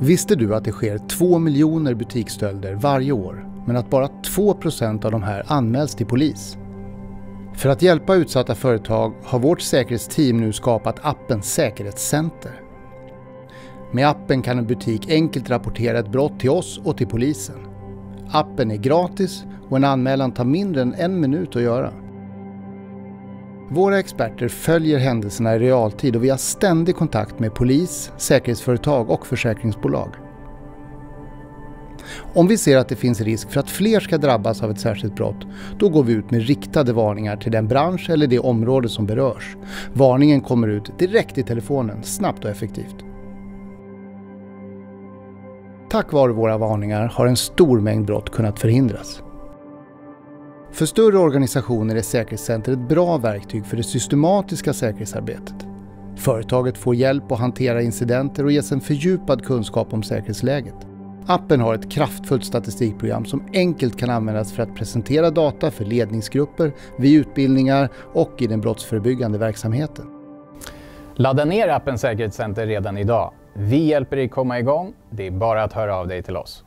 Visste du att det sker 2 miljoner butiksstölder varje år, men att bara 2% av de här anmäls till polis? För att hjälpa utsatta företag har vårt säkerhetsteam nu skapat appen Säkerhetscenter. Med appen kan en butik enkelt rapportera ett brott till oss och till polisen. Appen är gratis och en anmälan tar mindre än en minut att göra. Våra experter följer händelserna i realtid och vi har ständig kontakt med polis, säkerhetsföretag och försäkringsbolag. Om vi ser att det finns risk för att fler ska drabbas av ett särskilt brott, då går vi ut med riktade varningar till den bransch eller det område som berörs. Varningen kommer ut direkt i telefonen, snabbt och effektivt. Tack vare våra varningar har en stor mängd brott kunnat förhindras. För större organisationer är Säkerhetscenter ett bra verktyg för det systematiska säkerhetsarbetet. Företaget får hjälp att hantera incidenter och ges en fördjupad kunskap om säkerhetsläget. Appen har ett kraftfullt statistikprogram som enkelt kan användas för att presentera data för ledningsgrupper, vid utbildningar och i den brottsförebyggande verksamheten. Ladda ner appen Säkerhetscenter redan idag. Vi hjälper dig komma igång. Det är bara att höra av dig till oss.